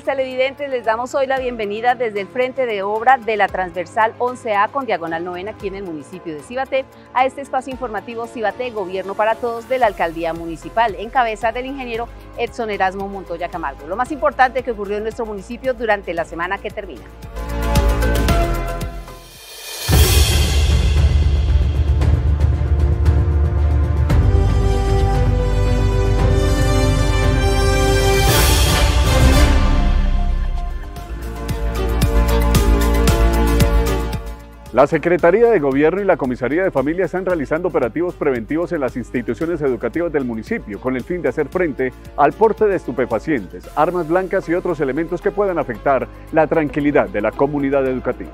televidentes, les damos hoy la bienvenida desde el frente de obra de la transversal 11A con diagonal novena aquí en el municipio de Cibaté a este espacio informativo Cibaté Gobierno para Todos de la Alcaldía Municipal en cabeza del ingeniero Edson Erasmo Montoya Camargo. Lo más importante que ocurrió en nuestro municipio durante la semana que termina. La Secretaría de Gobierno y la Comisaría de Familia están realizando operativos preventivos en las instituciones educativas del municipio con el fin de hacer frente al porte de estupefacientes, armas blancas y otros elementos que puedan afectar la tranquilidad de la comunidad educativa.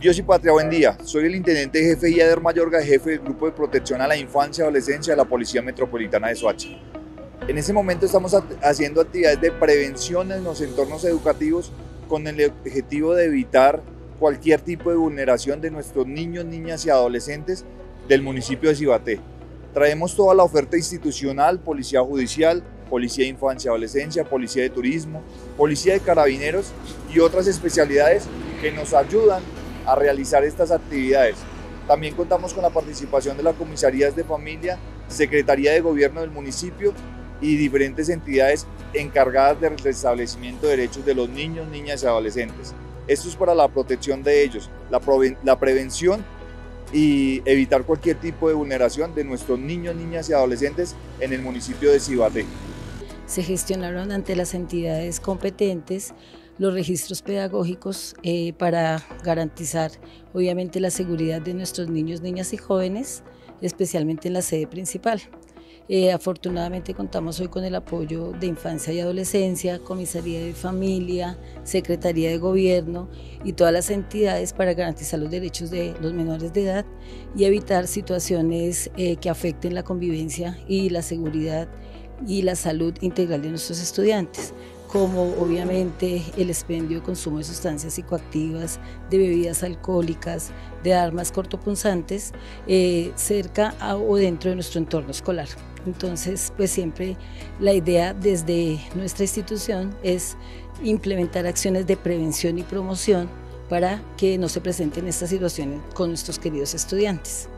Dios y patria, buen día. Soy el intendente jefe Yader Mayorga, jefe del Grupo de Protección a la Infancia y Adolescencia de la Policía Metropolitana de Soacha. En ese momento estamos haciendo actividades de prevención en los entornos educativos con el objetivo de evitar cualquier tipo de vulneración de nuestros niños, niñas y adolescentes del municipio de Cibaté. Traemos toda la oferta institucional, policía judicial, policía de infancia y adolescencia, policía de turismo, policía de carabineros y otras especialidades que nos ayudan a realizar estas actividades. También contamos con la participación de las comisarías de familia, Secretaría de Gobierno del municipio y diferentes entidades encargadas del restablecimiento de derechos de los niños, niñas y adolescentes. Esto es para la protección de ellos, la, la prevención y evitar cualquier tipo de vulneración de nuestros niños, niñas y adolescentes en el municipio de Cibaté. Se gestionaron ante las entidades competentes los registros pedagógicos eh, para garantizar obviamente la seguridad de nuestros niños, niñas y jóvenes, especialmente en la sede principal. Eh, afortunadamente contamos hoy con el apoyo de Infancia y Adolescencia, Comisaría de Familia, Secretaría de Gobierno y todas las entidades para garantizar los derechos de los menores de edad y evitar situaciones eh, que afecten la convivencia y la seguridad y la salud integral de nuestros estudiantes como obviamente el expendio de consumo de sustancias psicoactivas, de bebidas alcohólicas, de armas cortopunzantes, eh, cerca o dentro de nuestro entorno escolar. Entonces, pues siempre la idea desde nuestra institución es implementar acciones de prevención y promoción para que no se presenten estas situaciones con nuestros queridos estudiantes.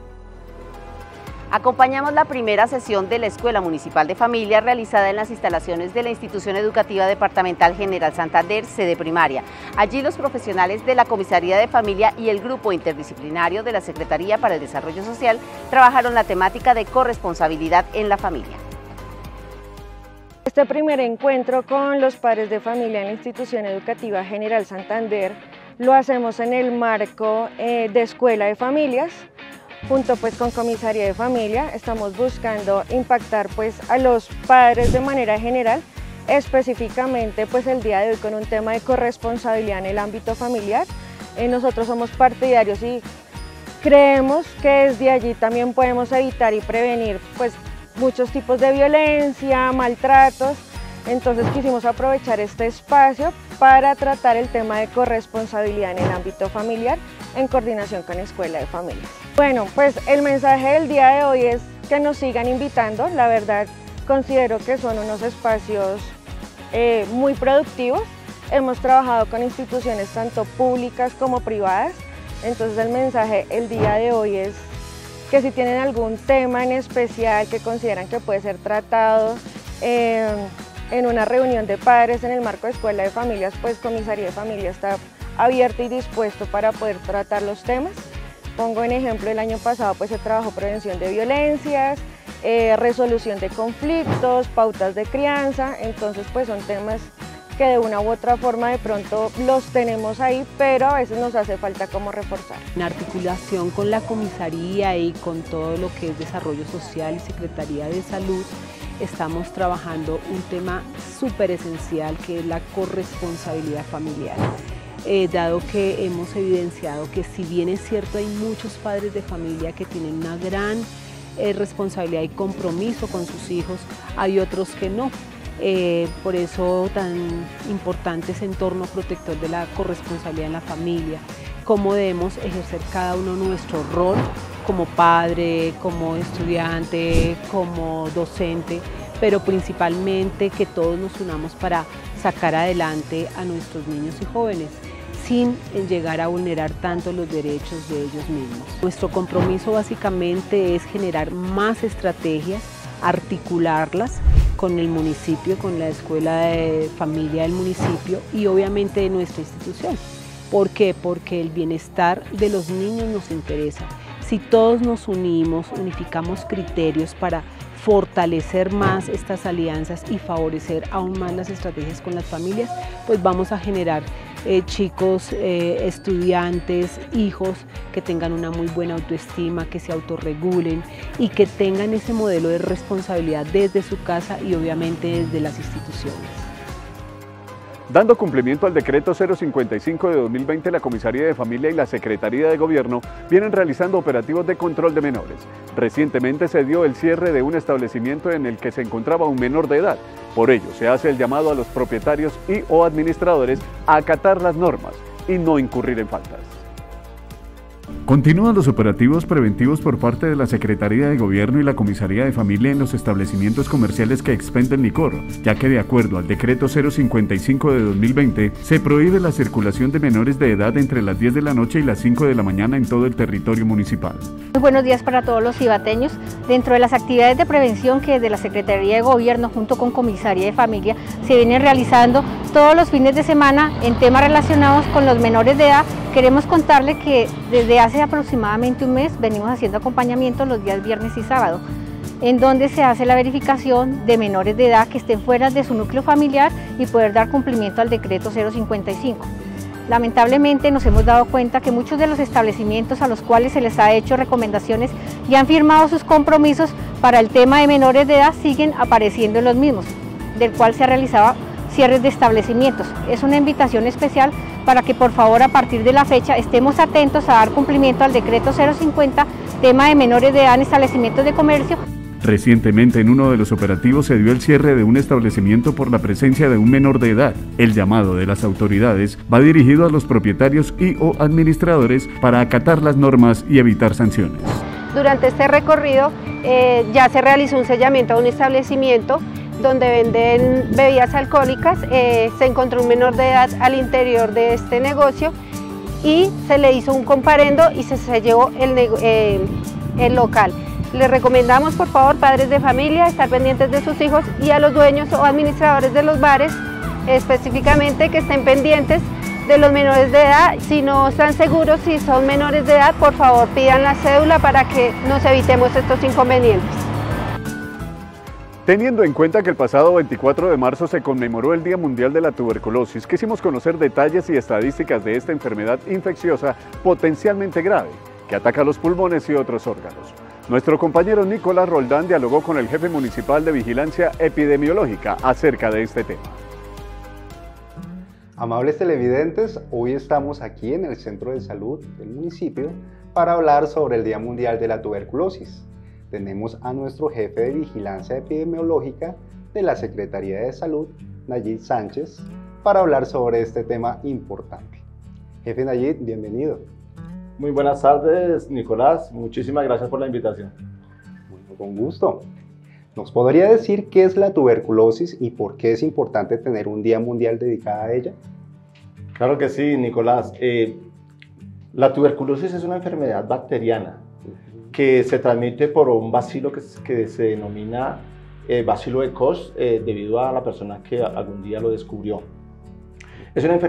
Acompañamos la primera sesión de la Escuela Municipal de Familia realizada en las instalaciones de la Institución Educativa Departamental General Santander, sede primaria. Allí los profesionales de la Comisaría de Familia y el Grupo Interdisciplinario de la Secretaría para el Desarrollo Social trabajaron la temática de corresponsabilidad en la familia. Este primer encuentro con los padres de familia en la Institución Educativa General Santander lo hacemos en el marco eh, de Escuela de Familias, junto pues con Comisaría de Familia estamos buscando impactar pues a los padres de manera general, específicamente pues el día de hoy con un tema de corresponsabilidad en el ámbito familiar. Eh, nosotros somos partidarios y creemos que desde allí también podemos evitar y prevenir pues muchos tipos de violencia, maltratos, entonces quisimos aprovechar este espacio para tratar el tema de corresponsabilidad en el ámbito familiar en coordinación con Escuela de Familias. Bueno, pues el mensaje del día de hoy es que nos sigan invitando, la verdad considero que son unos espacios eh, muy productivos, hemos trabajado con instituciones tanto públicas como privadas, entonces el mensaje el día de hoy es que si tienen algún tema en especial que consideran que puede ser tratado eh, en una reunión de padres en el marco de Escuela de Familias, pues Comisaría de Familia está abierto y dispuesto para poder tratar los temas. Pongo en ejemplo, el año pasado pues se trabajó prevención de violencias, eh, resolución de conflictos, pautas de crianza, entonces pues son temas que de una u otra forma de pronto los tenemos ahí, pero a veces nos hace falta como reforzar. En articulación con la comisaría y con todo lo que es desarrollo social y Secretaría de Salud, estamos trabajando un tema súper esencial que es la corresponsabilidad familiar. Eh, dado que hemos evidenciado que si bien es cierto hay muchos padres de familia que tienen una gran eh, responsabilidad y compromiso con sus hijos, hay otros que no. Eh, por eso tan importante ese entorno protector de la corresponsabilidad en la familia, cómo debemos ejercer cada uno nuestro rol como padre, como estudiante, como docente, pero principalmente que todos nos unamos para sacar adelante a nuestros niños y jóvenes sin llegar a vulnerar tanto los derechos de ellos mismos. Nuestro compromiso básicamente es generar más estrategias, articularlas con el municipio, con la escuela de familia del municipio y obviamente de nuestra institución. ¿Por qué? Porque el bienestar de los niños nos interesa. Si todos nos unimos, unificamos criterios para fortalecer más estas alianzas y favorecer aún más las estrategias con las familias, pues vamos a generar eh, chicos, eh, estudiantes, hijos que tengan una muy buena autoestima, que se autorregulen y que tengan ese modelo de responsabilidad desde su casa y obviamente desde las instituciones. Dando cumplimiento al decreto 055 de 2020, la Comisaría de Familia y la Secretaría de Gobierno vienen realizando operativos de control de menores. Recientemente se dio el cierre de un establecimiento en el que se encontraba un menor de edad. Por ello, se hace el llamado a los propietarios y o administradores a acatar las normas y no incurrir en faltas. Continúan los operativos preventivos por parte de la Secretaría de Gobierno y la Comisaría de Familia en los establecimientos comerciales que expenden licor, ya que de acuerdo al decreto 055 de 2020 se prohíbe la circulación de menores de edad entre las 10 de la noche y las 5 de la mañana en todo el territorio municipal. Muy buenos días para todos los cibateños. Dentro de las actividades de prevención que desde la Secretaría de Gobierno junto con Comisaría de Familia se vienen realizando todos los fines de semana en temas relacionados con los menores de edad, queremos contarle que desde hace aproximadamente un mes venimos haciendo acompañamiento los días viernes y sábado, en donde se hace la verificación de menores de edad que estén fuera de su núcleo familiar y poder dar cumplimiento al decreto 055. Lamentablemente nos hemos dado cuenta que muchos de los establecimientos a los cuales se les ha hecho recomendaciones y han firmado sus compromisos para el tema de menores de edad siguen apareciendo en los mismos, del cual se ha realizado cierres de establecimientos. Es una invitación especial para que por favor a partir de la fecha estemos atentos a dar cumplimiento al decreto 050, tema de menores de edad en establecimientos de comercio. Recientemente en uno de los operativos se dio el cierre de un establecimiento por la presencia de un menor de edad. El llamado de las autoridades va dirigido a los propietarios y o administradores para acatar las normas y evitar sanciones. Durante este recorrido eh, ya se realizó un sellamiento a un establecimiento donde venden bebidas alcohólicas. Eh, se encontró un menor de edad al interior de este negocio y se le hizo un comparendo y se selló el, eh, el local. Les recomendamos, por favor, padres de familia, estar pendientes de sus hijos y a los dueños o administradores de los bares, específicamente que estén pendientes de los menores de edad. Si no están seguros si son menores de edad, por favor pidan la cédula para que nos evitemos estos inconvenientes. Teniendo en cuenta que el pasado 24 de marzo se conmemoró el Día Mundial de la Tuberculosis, quisimos conocer detalles y estadísticas de esta enfermedad infecciosa potencialmente grave, que ataca los pulmones y otros órganos. Nuestro compañero Nicolás Roldán dialogó con el jefe municipal de vigilancia epidemiológica acerca de este tema. Amables televidentes, hoy estamos aquí en el Centro de Salud del municipio para hablar sobre el Día Mundial de la Tuberculosis tenemos a nuestro jefe de vigilancia epidemiológica de la Secretaría de Salud, Nayib Sánchez, para hablar sobre este tema importante. Jefe Nayib, bienvenido. Muy buenas tardes, Nicolás. Muchísimas gracias por la invitación. con gusto. ¿Nos podría decir qué es la tuberculosis y por qué es importante tener un Día Mundial dedicado a ella? Claro que sí, Nicolás. Eh, la tuberculosis es una enfermedad bacteriana que se transmite por un bacilo que, que se denomina eh, bacilo de Koch eh, debido a la persona que algún día lo descubrió. Es una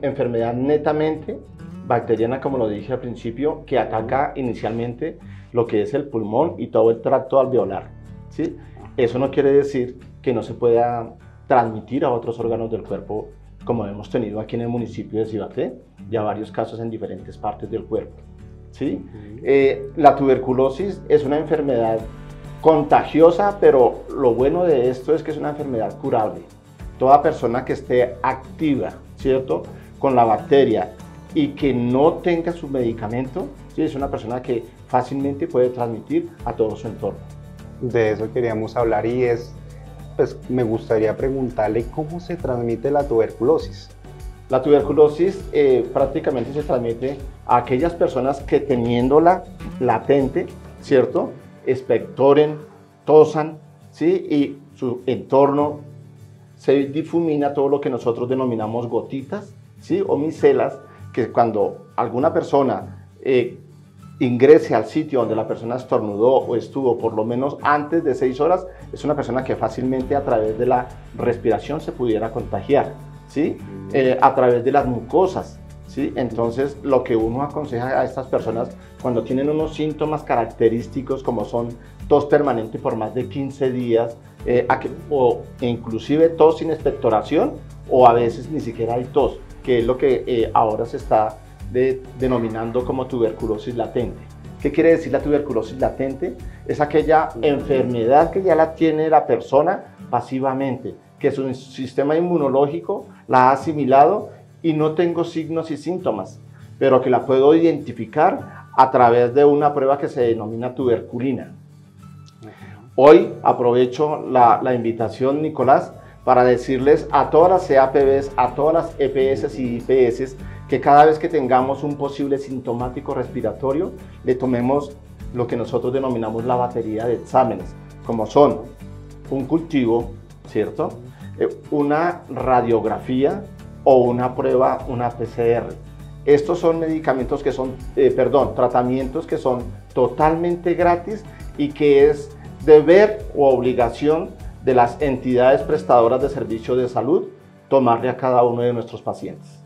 enfermedad netamente bacteriana, como lo dije al principio, que ataca inicialmente lo que es el pulmón y todo el tracto alveolar. ¿sí? Eso no quiere decir que no se pueda transmitir a otros órganos del cuerpo, como hemos tenido aquí en el municipio de Cibaté, ya varios casos en diferentes partes del cuerpo. ¿Sí? Eh, la tuberculosis es una enfermedad contagiosa, pero lo bueno de esto es que es una enfermedad curable. Toda persona que esté activa, ¿cierto? Con la bacteria y que no tenga su medicamento, ¿sí? es una persona que fácilmente puede transmitir a todo su entorno. De eso queríamos hablar y es, pues me gustaría preguntarle cómo se transmite la tuberculosis. La tuberculosis eh, prácticamente se transmite a aquellas personas que teniéndola latente, ¿cierto? Expectoren, tosan, ¿sí? Y su entorno, se difumina todo lo que nosotros denominamos gotitas ¿sí? o micelas, que cuando alguna persona eh, ingrese al sitio donde la persona estornudó o estuvo por lo menos antes de seis horas, es una persona que fácilmente a través de la respiración se pudiera contagiar, ¿sí? Eh, a través de las mucosas. ¿sí? Entonces, lo que uno aconseja a estas personas cuando tienen unos síntomas característicos como son tos permanente por más de 15 días, eh, o inclusive tos sin expectoración, o a veces ni siquiera hay tos, que es lo que eh, ahora se está denominando como tuberculosis latente. ¿Qué quiere decir la tuberculosis latente? Es aquella enfermedad que ya la tiene la persona pasivamente, que su sistema inmunológico la ha asimilado y no tengo signos y síntomas, pero que la puedo identificar a través de una prueba que se denomina tuberculina. Hoy aprovecho la, la invitación, Nicolás, para decirles a todas las CAPBs, a todas las EPS y IPS, que cada vez que tengamos un posible sintomático respiratorio, le tomemos lo que nosotros denominamos la batería de exámenes, como son un cultivo, ¿cierto? Eh, una radiografía o una prueba, una PCR. Estos son medicamentos que son, eh, perdón, tratamientos que son totalmente gratis y que es deber o obligación de las entidades prestadoras de servicio de salud tomarle a cada uno de nuestros pacientes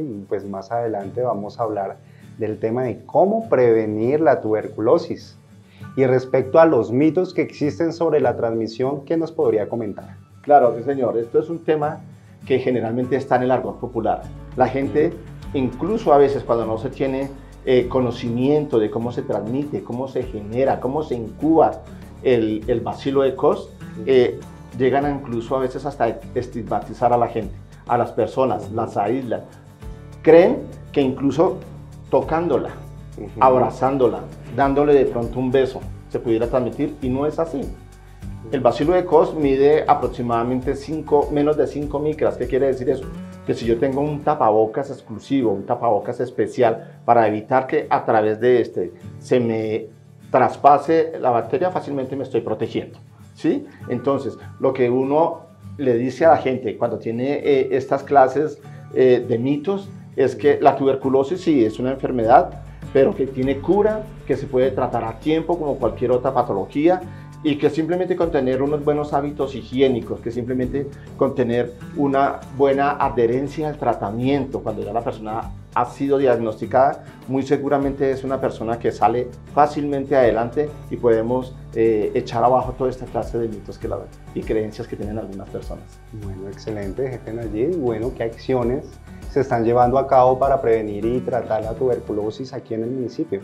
y pues más adelante vamos a hablar del tema de cómo prevenir la tuberculosis. Y respecto a los mitos que existen sobre la transmisión, ¿qué nos podría comentar? Claro, sí señor, esto es un tema que generalmente está en el argot popular. La gente, incluso a veces cuando no se tiene eh, conocimiento de cómo se transmite, cómo se genera, cómo se incuba el, el bacilo de Cos, eh, llegan a incluso a veces hasta estigmatizar a la gente, a las personas, las aíslan, creen que incluso tocándola, abrazándola, dándole de pronto un beso, se pudiera transmitir y no es así. El bacilo de Cos mide aproximadamente 5, menos de 5 micras. ¿Qué quiere decir eso? Que si yo tengo un tapabocas exclusivo, un tapabocas especial para evitar que a través de este se me traspase la bacteria, fácilmente me estoy protegiendo. ¿sí? Entonces, lo que uno le dice a la gente cuando tiene eh, estas clases eh, de mitos es que la tuberculosis sí es una enfermedad, pero que tiene cura, que se puede tratar a tiempo como cualquier otra patología y que simplemente con tener unos buenos hábitos higiénicos, que simplemente con tener una buena adherencia al tratamiento cuando ya la persona ha sido diagnosticada, muy seguramente es una persona que sale fácilmente adelante y podemos eh, echar abajo toda esta clase de mitos que la, y creencias que tienen algunas personas. Bueno, excelente, jefe Nayib. Bueno, ¿qué acciones se están llevando a cabo para prevenir y tratar la tuberculosis aquí en el municipio?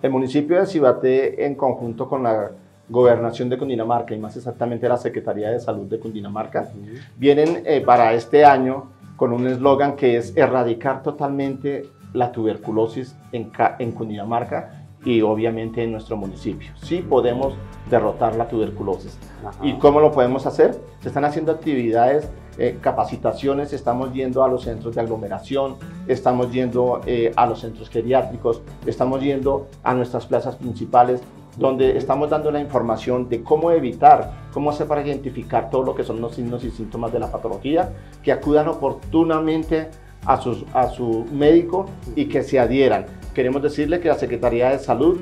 El municipio de Cibaté, en conjunto con la Gobernación de Cundinamarca y más exactamente la Secretaría de Salud de Cundinamarca, vienen eh, para este año con un eslogan que es erradicar totalmente la tuberculosis en, en Cundinamarca y obviamente en nuestro municipio. Sí podemos derrotar la tuberculosis. ¿Y cómo lo podemos hacer? Se están haciendo actividades, eh, capacitaciones, estamos yendo a los centros de aglomeración, estamos yendo eh, a los centros geriátricos, estamos yendo a nuestras plazas principales, donde estamos dando la información de cómo evitar, cómo hacer para identificar todo lo que son los signos y síntomas de la patología, que acudan oportunamente a, sus, a su médico y que se adhieran. Queremos decirle que la Secretaría de Salud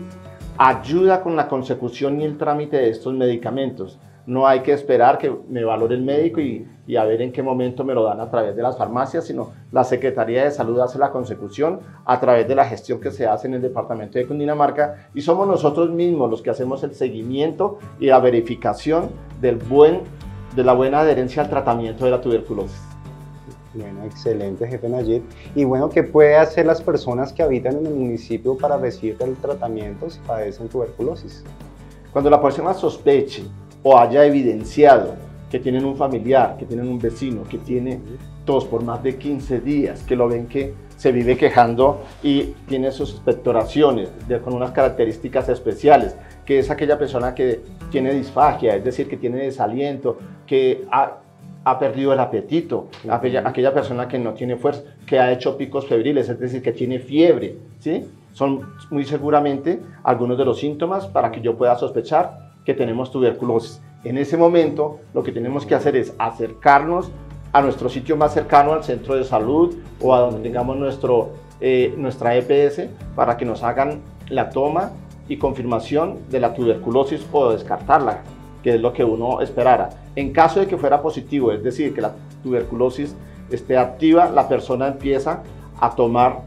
ayuda con la consecución y el trámite de estos medicamentos. No hay que esperar que me valore el médico y, y, a ver en qué momento me lo dan a través de las farmacias, sino la Secretaría de Salud hace la consecución a través de la gestión que se hace en el departamento de Cundinamarca y somos nosotros mismos los que hacemos el seguimiento y la verificación del buen, de la buena adherencia al tratamiento de la tuberculosis. Bueno, excelente, jefe Nayib. Y bueno, ¿qué puede hacer las personas que habitan en el municipio para recibir el tratamiento si padecen tuberculosis? Cuando la persona sospeche o haya evidenciado que tienen un familiar, que tienen un vecino, que tiene tos por más de 15 días, que lo ven que se vive quejando y tiene sus expectoraciones con unas características especiales, que es aquella persona que tiene disfagia, es decir, que tiene desaliento, que ha, ha perdido el apetito, aquella, aquella, persona que no tiene fuerza, que ha hecho picos febriles, es decir, que tiene fiebre, ¿sí? Son muy seguramente algunos de los síntomas para que yo pueda sospechar que tenemos tuberculosis. En ese momento lo que tenemos que hacer es acercarnos a nuestro sitio más cercano al centro de salud o a donde tengamos nuestro, eh, nuestra EPS para que nos hagan la toma y confirmación de la tuberculosis o descartarla, que es lo que uno esperara. En caso de que fuera positivo, es decir, que la tuberculosis esté activa, la persona empieza a tomar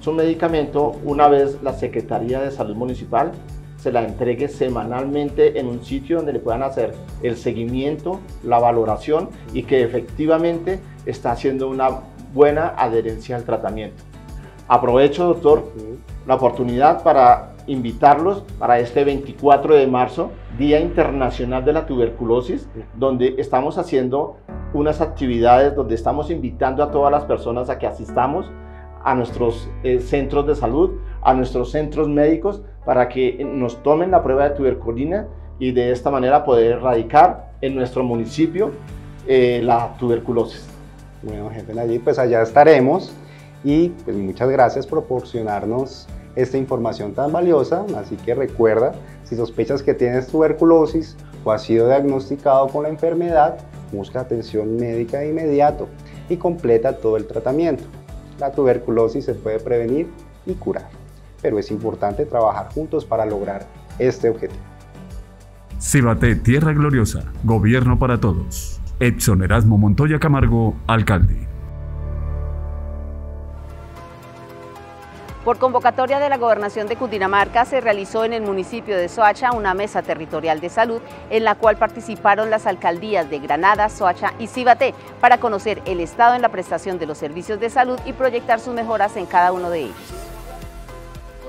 su medicamento una vez la Secretaría de Salud Municipal se la entregue semanalmente en un sitio donde le puedan hacer el seguimiento, la valoración y que efectivamente está haciendo una buena adherencia al tratamiento. Aprovecho, doctor, la oportunidad para invitarlos para este 24 de marzo, Día Internacional de la Tuberculosis, donde estamos haciendo unas actividades donde estamos invitando a todas las personas a que asistamos a nuestros eh, centros de salud, a nuestros centros médicos, para que nos tomen la prueba de tuberculina y de esta manera poder erradicar en nuestro municipio eh, la tuberculosis. Bueno, gente allí, pues allá estaremos y pues muchas gracias por proporcionarnos esta información tan valiosa, así que recuerda, si sospechas que tienes tuberculosis o has sido diagnosticado con la enfermedad, busca atención médica de inmediato y completa todo el tratamiento. La tuberculosis se puede prevenir y curar, pero es importante trabajar juntos para lograr este objetivo. Cibate Tierra Gloriosa, Gobierno para Todos. Edson Erasmo Montoya Camargo, alcalde. Por convocatoria de la Gobernación de Cundinamarca se realizó en el municipio de Soacha una mesa territorial de salud en la cual participaron las alcaldías de Granada, Soacha y Cibaté para conocer el estado en la prestación de los servicios de salud y proyectar sus mejoras en cada uno de ellos.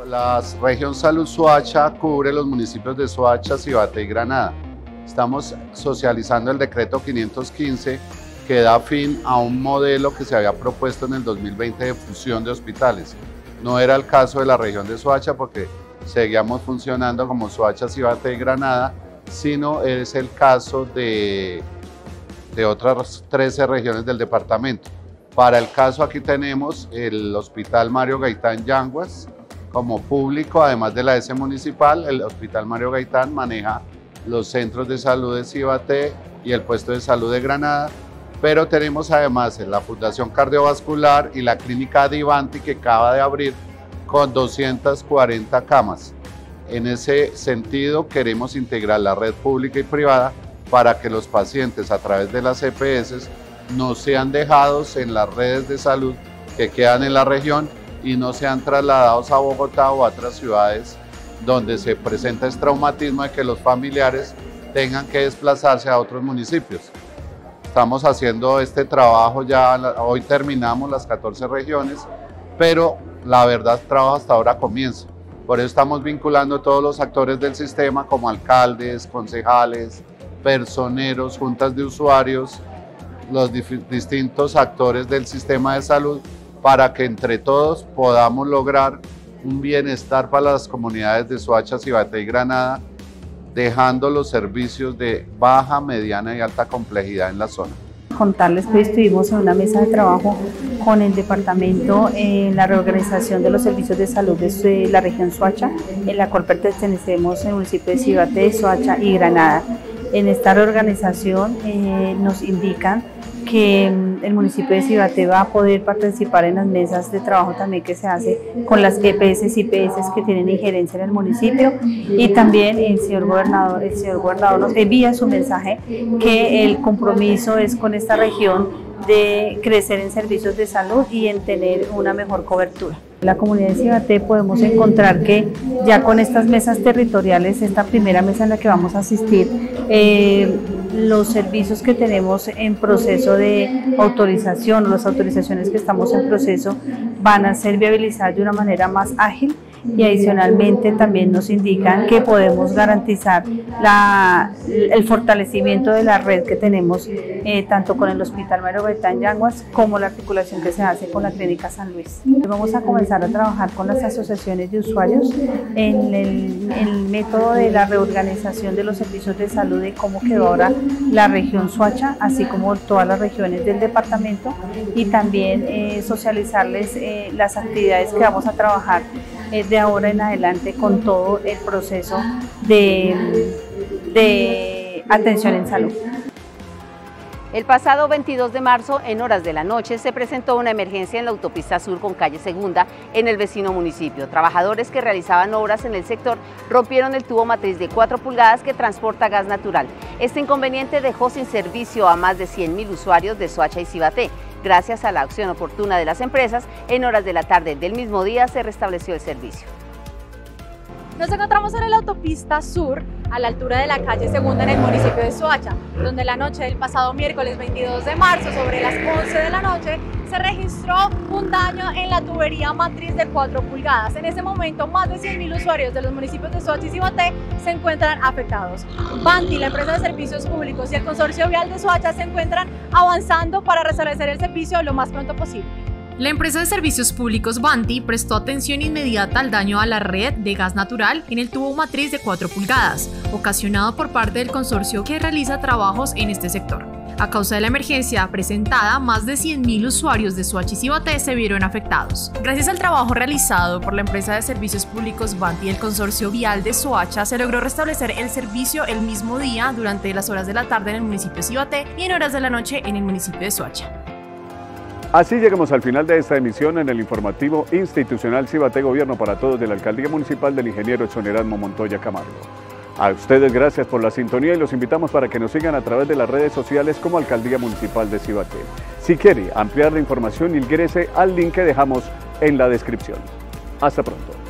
La región Salud Soacha cubre los municipios de Soacha, Cibaté y Granada. Estamos socializando el decreto 515 que da fin a un modelo que se había propuesto en el 2020 de fusión de hospitales no era el caso de la región de Soacha porque seguíamos funcionando como Soacha, Cibate y Granada, sino es el caso de, de otras 13 regiones del departamento. Para el caso aquí tenemos el Hospital Mario Gaitán Yanguas como público, además de la S municipal, el Hospital Mario Gaitán maneja los centros de salud de Cibate y el puesto de salud de Granada, pero tenemos además la Fundación Cardiovascular y la Clínica Divanti que acaba de abrir con 240 camas. En ese sentido, queremos integrar la red pública y privada para que los pacientes a través de las EPS no sean dejados en las redes de salud que quedan en la región y no sean trasladados a Bogotá o a otras ciudades donde se presenta este traumatismo de que los familiares tengan que desplazarse a otros municipios. Estamos haciendo este trabajo ya, hoy terminamos las 14 regiones, pero la verdad el trabajo hasta ahora comienza. Por eso estamos vinculando a todos los actores del sistema como alcaldes, concejales, personeros, juntas de usuarios, los distintos actores del sistema de salud para que entre todos podamos lograr un bienestar para las comunidades de Soacha, Cibate y Granada dejando los servicios de baja, mediana y alta complejidad en la zona. Contarles que estuvimos en una mesa de trabajo con el departamento en la reorganización de los servicios de salud de la región Soacha, en la cual pertenecemos en el municipio de Cibate, Soacha y Granada. En esta reorganización eh, nos indican que el municipio de Cibate va a poder participar en las mesas de trabajo también que se hace con las EPS y IPS que tienen injerencia en el municipio y también el señor gobernador, el señor gobernador nos envía su mensaje que el compromiso es con esta región de crecer en servicios de salud y en tener una mejor cobertura. La comunidad de Cibate podemos encontrar que ya con estas mesas territoriales, esta primera mesa en la que vamos a asistir, eh, los servicios que tenemos en proceso de autorización las autorizaciones que estamos en proceso van a ser viabilizadas de una manera más ágil y adicionalmente también nos indican que podemos garantizar la, el fortalecimiento de la red que tenemos eh, tanto con el Hospital Mario Gaitán Yanguas como la articulación que se hace con la Clínica San Luis. Vamos a comenzar a trabajar con las asociaciones de usuarios en el, el método de la reorganización de los servicios de salud y cómo quedó ahora la región Suacha, así como todas las regiones del departamento y también eh, socializarles eh, las actividades que vamos a trabajar eh, de ahora en adelante con todo el proceso de, de atención en salud. El pasado 22 de marzo, en horas de la noche, se presentó una emergencia en la autopista sur con calle Segunda en el vecino municipio. Trabajadores que realizaban obras en el sector rompieron el tubo matriz de 4 pulgadas que transporta gas natural. Este inconveniente dejó sin servicio a más de 100.000 usuarios de Soacha y Cibaté. Gracias a la acción oportuna de las empresas, en horas de la tarde del mismo día se restableció el servicio. Nos encontramos en la autopista sur, a la altura de la calle Segunda en el municipio de Soacha, donde la noche del pasado miércoles 22 de marzo, sobre las 11 de la noche, se registró un daño en la tubería matriz de 4 pulgadas. En ese momento, más de 100.000 usuarios de los municipios de Soacha y Cibaté se encuentran afectados. Banti, la empresa de servicios públicos y el consorcio vial de Soacha se encuentran avanzando para restablecer el servicio lo más pronto posible. La empresa de servicios públicos Banti prestó atención inmediata al daño a la red de gas natural en el tubo matriz de 4 pulgadas, ocasionado por parte del consorcio que realiza trabajos en este sector. A causa de la emergencia presentada, más de 100.000 usuarios de Soacha y Cibaté se vieron afectados. Gracias al trabajo realizado por la empresa de servicios públicos Banti y el consorcio vial de Soacha, se logró restablecer el servicio el mismo día durante las horas de la tarde en el municipio de Cibaté y en horas de la noche en el municipio de Soacha. Así llegamos al final de esta emisión en el informativo institucional Cibate Gobierno para Todos de la Alcaldía Municipal del Ingeniero Exonerasmo Montoya Camargo. A ustedes gracias por la sintonía y los invitamos para que nos sigan a través de las redes sociales como Alcaldía Municipal de Cibate. Si quiere ampliar la información, ingrese al link que dejamos en la descripción. Hasta pronto.